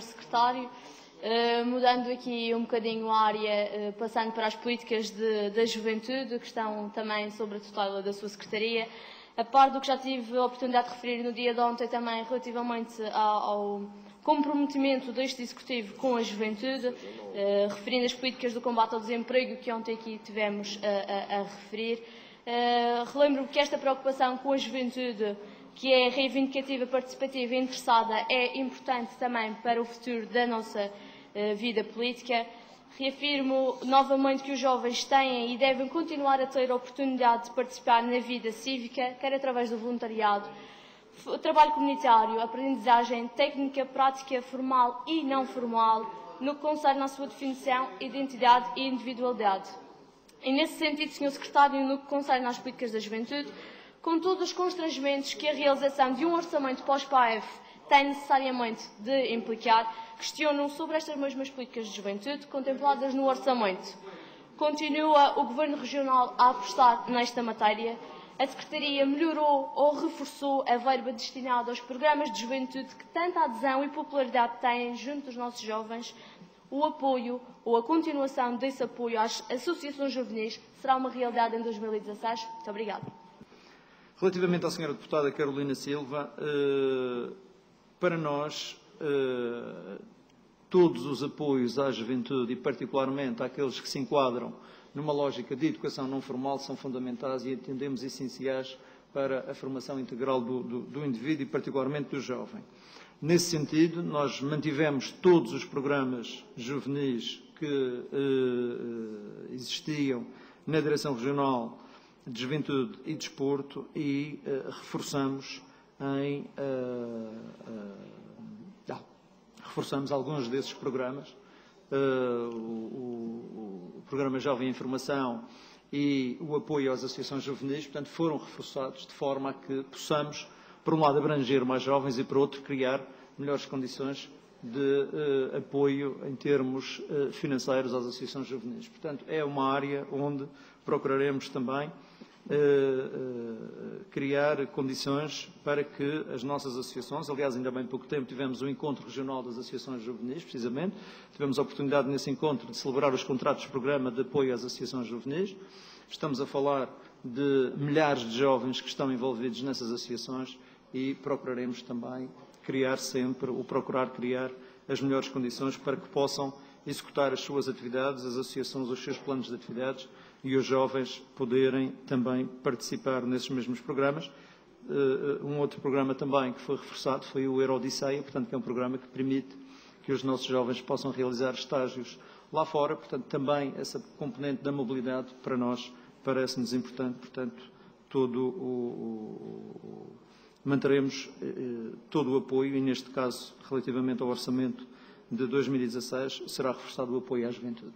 Secretário. Uh, mudando aqui um bocadinho a área, uh, passando para as políticas de, da juventude, que estão também sobre a tutela da sua Secretaria. A par do que já tive a oportunidade de referir no dia de ontem também relativamente ao, comprometimento deste Executivo com a juventude, uh, referindo as políticas do combate ao desemprego que ontem aqui tivemos a, a, a referir. relembro que esta preocupação com a juventude que é reivindicativa, participativa e interessada, é importante também para o futuro da nossa eh, vida política. Reafirmo novamente que os jovens têm e devem continuar a ter a oportunidade de participar na vida cívica, quer através do voluntariado, trabalho comunitário, aprendizagem técnica, prática, formal e não formal, no que concerne à sua definição, identidade e individualidade. E nesse sentido, Sr. Secretário, no que concerne às políticas da juventude, com todos os constrangimentos que a realização de um orçamento pós-PAEF tem necessariamente de implicar, questionam sobre estas mesmas políticas de juventude contempladas no orçamento. Continua o Governo Regional a apostar nesta matéria. A Secretaria melhorou ou reforçou a verba destinada aos programas de juventude que tanta adesão e popularidade têm junto dos nossos jovens. O apoio ou a continuação desse apoio às associações juvenis será uma realidade em 2016. Muito obrigada. Relativamente à senhora deputada Carolina Silva, eh, para nós, eh, todos os apoios à juventude e particularmente àqueles que se enquadram numa lógica de educação não formal são fundamentais e entendemos essenciais para a formação integral do, do, do indivíduo e particularmente do jovem. Nesse sentido, nós mantivemos todos os programas juvenis que eh, existiam na Direção Regional de Juventude e Desporto e uh, reforçamos em uh, uh, reforçamos alguns desses programas o, o, o, programa Jovem Informação e o apoio às associações juvenis, portanto, foram reforçados de forma a que possamos, por um lado, abranger mais jovens e, por outro, criar melhores condições de apoio em termos financeiros às associações juvenis. Portanto, é uma área onde procuraremos também criar condições para que as nossas associações, aliás, ainda bem pouco tempo tivemos o um encontro regional das associações juvenis, precisamente, tivemos a oportunidade nesse encontro de celebrar os contratos de programa de apoio às associações juvenis. Estamos a falar de milhares de jovens que estão envolvidos nessas associações e procuraremos também criar sempre, ou procurar criar as melhores condições para que possam executar as suas atividades, as associações, os seus planos de atividades, e os jovens poderem também participar nesses mesmos programas. Uh, um outro programa também que foi reforçado foi o Eurodisseia, portanto, que é um programa que permite que os nossos jovens possam realizar estágios lá fora, portanto, também essa componente da mobilidade para nós parece-nos importante, portanto, todo o manteremos eh, todo o apoio e, neste caso, relativamente ao orçamento de 2016, será reforçado o apoio à juventude.